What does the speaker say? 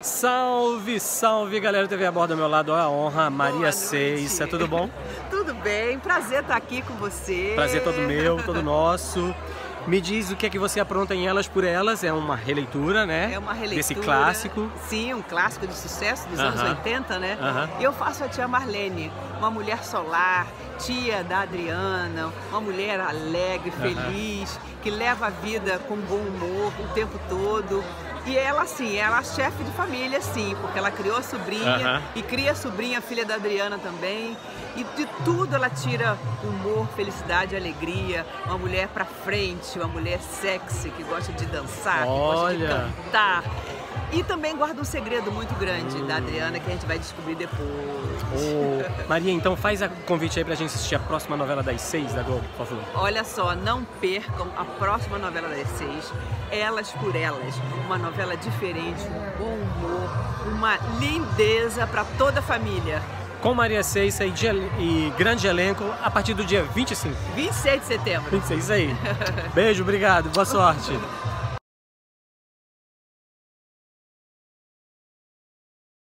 Salve, salve galera TV a bordo do meu lado, a honra, Maria Seis, é tudo bom? tudo bem, prazer estar aqui com você. Prazer todo meu, todo nosso. Me diz o que é que você apronta em Elas por Elas, é uma releitura, né? É uma releitura. Desse clássico. Sim, um clássico de sucesso dos uh -huh. anos 80, né? Uh -huh. E eu faço a tia Marlene, uma mulher solar, tia da Adriana, uma mulher alegre, feliz, uh -huh. que leva a vida com bom humor o tempo todo. E ela, sim, ela é chefe de família, sim, porque ela criou a sobrinha e cria a sobrinha, filha da Adriana também. E de tudo ela tira humor, felicidade, alegria. Uma mulher pra frente, uma mulher sexy, que gosta de dançar, Olha. que gosta de cantar. E também guarda um segredo muito grande da Adriana que a gente vai descobrir depois. Oh. Maria, então faz a convite aí pra gente assistir a próxima novela das seis da Globo, por favor. Olha só, não percam a próxima novela das seis, Elas por Elas. Uma novela diferente, um bom humor, uma lindeza para toda a família. Com Maria Seissa e, e grande elenco a partir do dia 25. 26 de setembro. 26, isso aí. Beijo, obrigado, boa sorte.